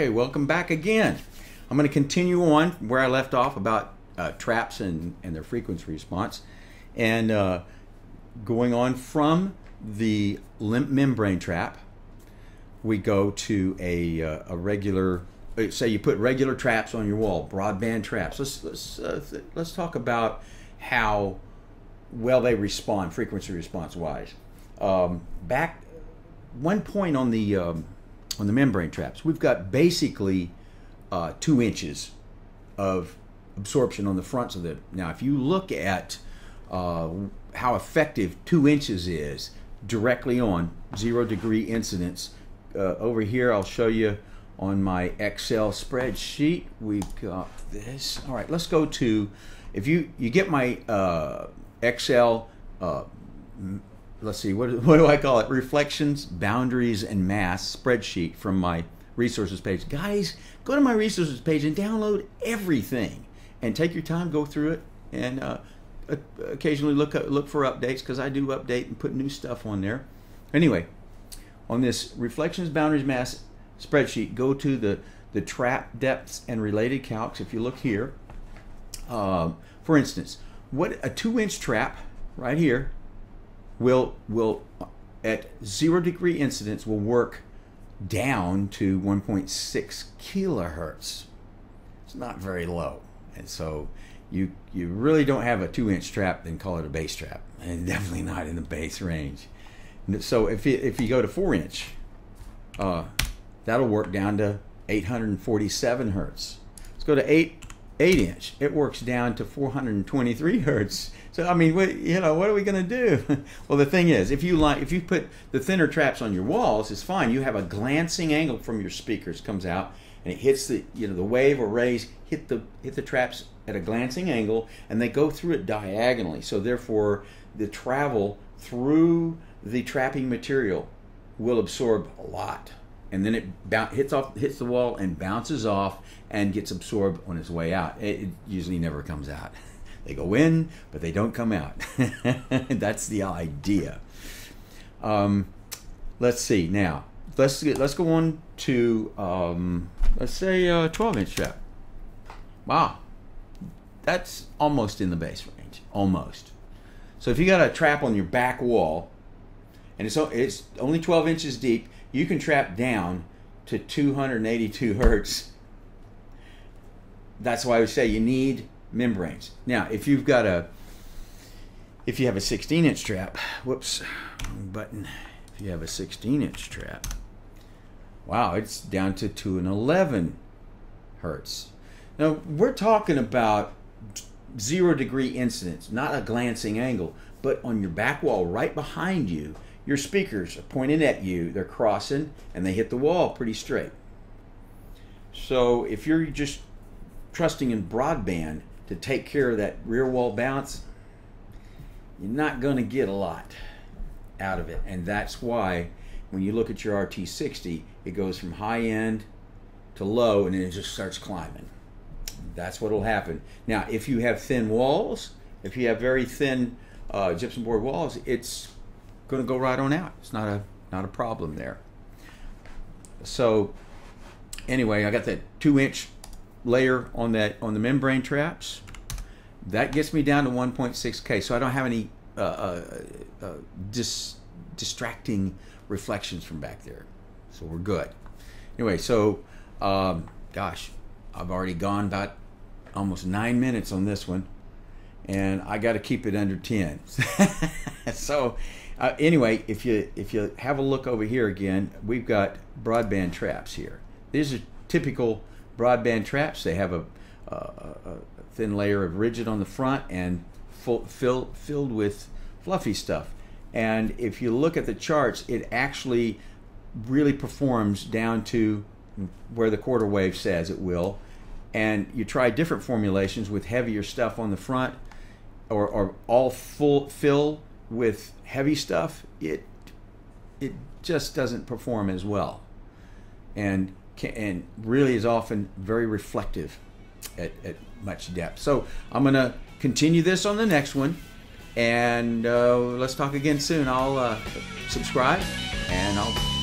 Okay, welcome back again. I'm going to continue on where I left off about uh, traps and, and their frequency response. And uh, going on from the limp membrane trap, we go to a, uh, a regular, uh, say you put regular traps on your wall, broadband traps. Let's, let's, uh, let's talk about how well they respond, frequency response wise. Um, back one point on the um, on the membrane traps, we've got basically uh, two inches of absorption on the fronts of them. Now, if you look at uh, how effective two inches is directly on zero degree incidence, uh, over here I'll show you on my Excel spreadsheet. We've got this. All right, let's go to, if you, you get my uh, Excel uh, let's see, what, what do I call it? Reflections, boundaries, and mass spreadsheet from my resources page. Guys, go to my resources page and download everything and take your time, go through it, and uh, occasionally look up, look for updates because I do update and put new stuff on there. Anyway, on this reflections, boundaries, mass spreadsheet, go to the the trap depths and related calcs. If you look here, um, for instance, what a two inch trap right here will will at zero degree incidence will work down to 1.6 kilohertz. It's not very low, and so you you really don't have a two inch trap, then call it a bass trap, and definitely not in the bass range. So if you, if you go to four inch, uh, that'll work down to 847 hertz. Let's go to eight eight inch. It works down to 423 hertz. So I mean, what, you know, what are we going to do? well, the thing is, if you like, if you put the thinner traps on your walls, it's fine. You have a glancing angle from your speakers comes out, and it hits the, you know, the wave or rays hit the hit the traps at a glancing angle, and they go through it diagonally. So therefore, the travel through the trapping material will absorb a lot and then it hits off hits the wall and bounces off and gets absorbed on its way out. It, it usually never comes out. They go in, but they don't come out. That's the idea. Um, let's see now. Let's get, let's go on to um, let's say a 12 inch trap. Wow, that's almost in the bass range, almost. So if you got a trap on your back wall, and it's it's only 12 inches deep, you can trap down to 282 hertz. That's why I would say you need membranes. Now, if you've got a, if you have a 16 inch trap, whoops, button. If you have a 16 inch trap, wow, it's down to 2 and 11 hertz. Now, we're talking about zero degree incidence, not a glancing angle, but on your back wall right behind you, your speakers are pointing at you, they're crossing, and they hit the wall pretty straight. So if you're just trusting in broadband, to take care of that rear wall bounce, you're not going to get a lot out of it. And that's why when you look at your RT60, it goes from high end to low and then it just starts climbing. That's what will happen. Now, if you have thin walls, if you have very thin uh, gypsum board walls, it's going to go right on out. It's not a not a problem there. So anyway, I got that two inch layer on that on the membrane traps. That gets me down to 1.6K, so I don't have any uh, uh, uh, dis distracting reflections from back there. So we're good. Anyway, so um, gosh, I've already gone about almost nine minutes on this one, and I got to keep it under 10. so uh, anyway, if you if you have a look over here again, we've got broadband traps here. These are typical broadband traps. They have a, a, a thin layer of rigid on the front and full, fill, filled with fluffy stuff. And if you look at the charts, it actually really performs down to where the quarter wave says it will. And you try different formulations with heavier stuff on the front or, or all full fill with heavy stuff, it it just doesn't perform as well. And can, and really is often very reflective at, at much depth. So I'm to continue this on the next one. And uh, let's talk again soon. I'll uh, subscribe and I'll